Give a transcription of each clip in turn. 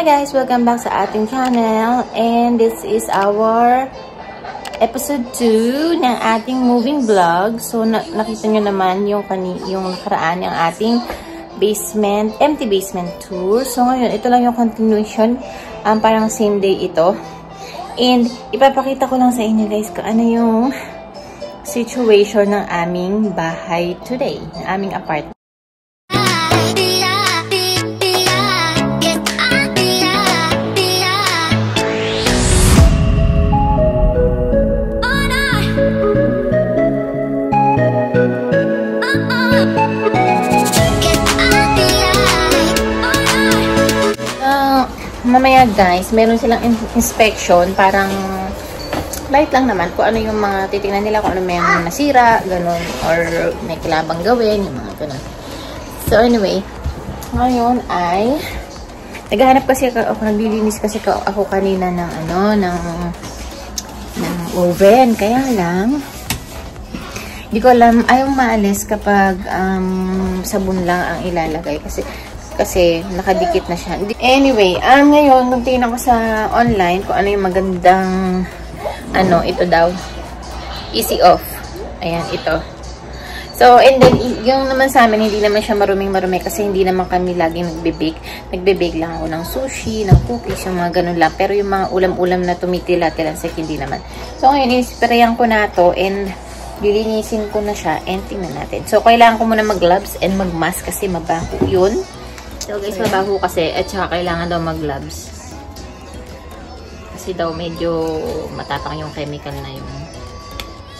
Hi guys! Welcome back sa ating channel and this is our episode 2 ng ating moving vlog. So, na nakita nyo naman yung, kani yung nakaraan yung ating basement, empty basement tour. So, ngayon, ito lang yung continuation. Um, parang same day ito. And, ipapakita ko lang sa inyo guys kung ano yung situation ng aming bahay today, ng aming apartment. Mamaya guys, meron silang in inspection, parang light lang naman kung ano yung mga titingnan nila, kung ano may nasira, ganun, or may kilabang gawin, yung mga ganun. So anyway, ngayon ay naghahanap kasi ako, ako naglilinis kasi ako kanina ng ano, ng ng oven, kaya lang hindi ko alam, ayaw maalis kapag um, sabon lang ang ilalagay kasi kasi nakadikit na siya. Anyway, um, ngayon, nagtingin ako sa online kung ano yung magandang, ano, ito daw. Easy off. Ayan, ito. So, and then, yung naman sa amin, hindi naman siya maruming-marumi kasi hindi naman kami laging nagbe-bake. Nagbe-bake lang ako ng sushi, ng cookies, yung mga ganun lang. Pero yung mga ulam-ulam na tumitila-tilansik, hindi naman. So, ngayon, isprayan ko na to and lilinisin ko na siya and tingnan natin. So, kailangan ko muna mag-gloves and mag-mask kasi mabaho yun. So guys, mabaho kasi at saka kailangan daw mag-gloves. Kasi daw medyo matapang yung chemical na yun.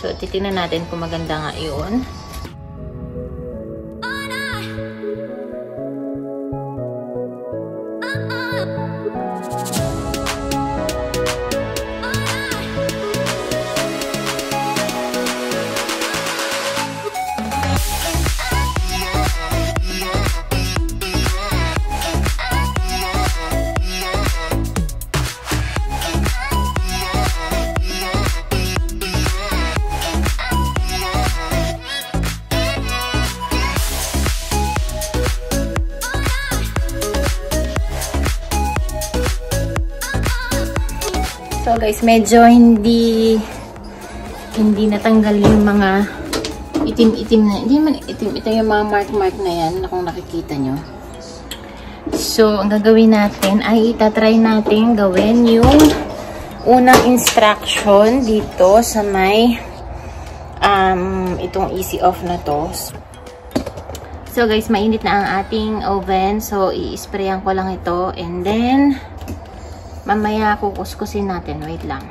So titingnan natin kung maganda nga yun. Guys, medyo hindi hindi natanggal yung mga itim-itim na, hindi man itim, ito yung mga mark-mark na yan na kung nakikita nyo. So, ang gagawin natin ay itatry natin gawin yung unang instruction dito sa may um, itong easy off na to. So guys, mainit na ang ating oven. So, i-sprayan ko lang ito and then Mamaya kukuskusin natin. Wait lang.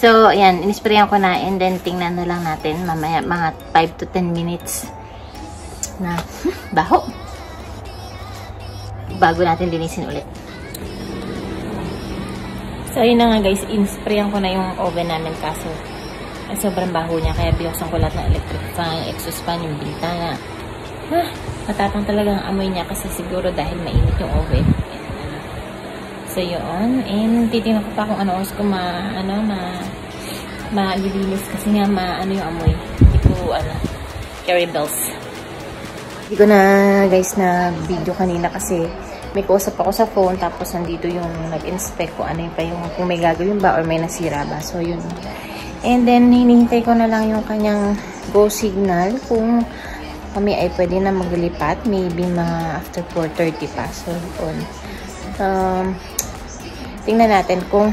So, ayan. Inisprayan ko na and then tingnan na lang natin. Mamaya mga 5 to 10 minutes na baho. Bago natin linisin ulit. So, ayun na nga guys, in-sprayan ko na yung oven namin kaso ay sobrang baho niya. Kaya binuksan ko lahat ng electric fan, exhaust fan, yung bintana. Ha, matatang talaga ang amoy niya kasi siguro dahil mainit yung oven. So, yun. And, titingnan ko pa kung ano oras ko ma, ano, ma, malilinis kasi nga ma, ano yung amoy. Hindi ko, ano, carry bells. Hindi ko na, guys, na video kanina kasi may kausap ako sa phone, tapos nandito yung nag-inspect ko ano yung pa yung, kung may gagawin ba or may nasira ba. So, yun. And then, hinihintay ko na lang yung kanyang go signal kung kami ay pwede na maglipat. Maybe mga after 4.30 pa. So, yun. Um, tingnan natin kung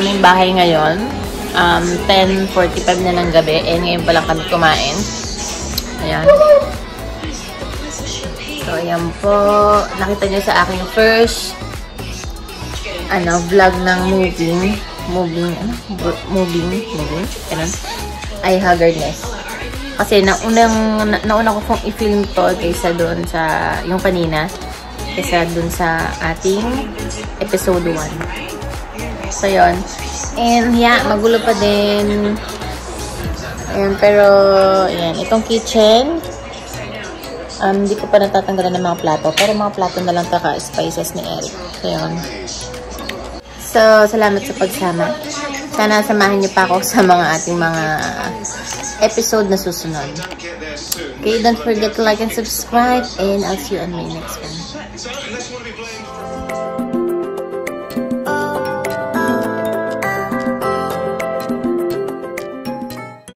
aming bahay ngayon. Um, 10.45 na ng gabi. Eh, ngayon pa lang kami kumain. Ayan. So, ayan po. Nakita niyo sa aking first ano, vlog ng moving. Moving, ano? Moving, moving, ganun. Ay, haggardness. Kasi naunang, na, nauna ko pong i-film to kaysa doon sa, yung kanina, kaysa doon sa ating episode 1. So, yun. And, yeah, magulo pa din. Ayan, pero, ayan, itong kitchen, um, hindi ko pa natatanggalan ng mga plato. Pero mga plato na lang kaka-spices ni Eric. So. So, salamat sa pagsama. Sana samahan niyo pa ako sa mga ating mga episode na susunod. Okay, don't forget to like and subscribe and I'll see you on my next one.